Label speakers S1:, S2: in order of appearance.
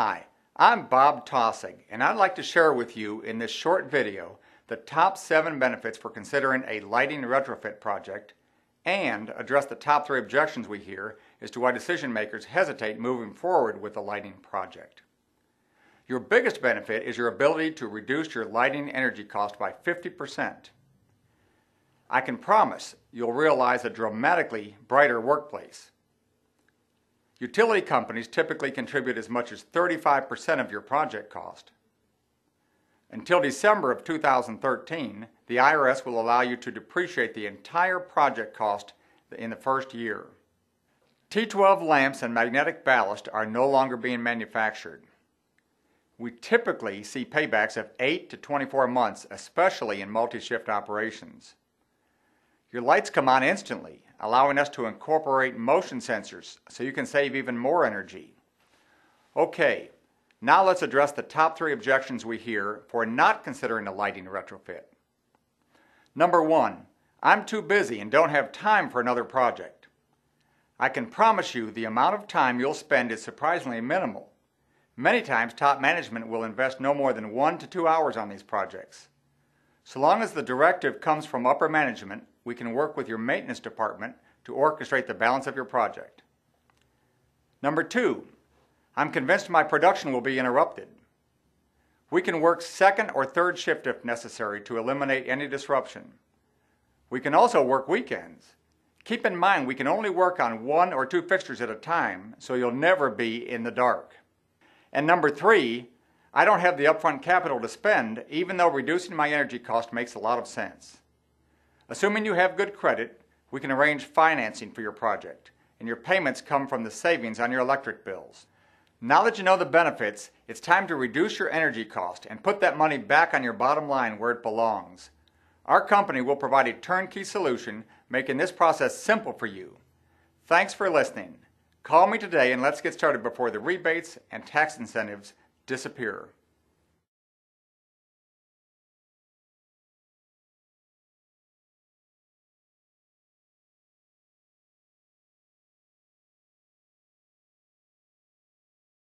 S1: Hi, I'm Bob Taussig, and I'd like to share with you in this short video the top seven benefits for considering a lighting retrofit project and address the top three objections we hear as to why decision makers hesitate moving forward with a lighting project. Your biggest benefit is your ability to reduce your lighting energy cost by 50%. I can promise you'll realize a dramatically brighter workplace. Utility companies typically contribute as much as 35% of your project cost. Until December of 2013, the IRS will allow you to depreciate the entire project cost in the first year. T12 lamps and magnetic ballast are no longer being manufactured. We typically see paybacks of 8 to 24 months, especially in multi-shift operations. Your lights come on instantly, allowing us to incorporate motion sensors so you can save even more energy. Okay, now let's address the top three objections we hear for not considering a lighting retrofit. Number one, I'm too busy and don't have time for another project. I can promise you the amount of time you'll spend is surprisingly minimal. Many times top management will invest no more than one to two hours on these projects. So long as the directive comes from upper management, we can work with your maintenance department to orchestrate the balance of your project. Number two, I'm convinced my production will be interrupted. We can work second or third shift if necessary to eliminate any disruption. We can also work weekends. Keep in mind we can only work on one or two fixtures at a time, so you'll never be in the dark. And number three, I don't have the upfront capital to spend, even though reducing my energy cost makes a lot of sense. Assuming you have good credit, we can arrange financing for your project, and your payments come from the savings on your electric bills. Now that you know the benefits, it's time to reduce your energy cost and put that money back on your bottom line where it belongs. Our company will provide a turnkey solution, making this process simple for you. Thanks for listening. Call me today and let's get started before the rebates and tax incentives disappear.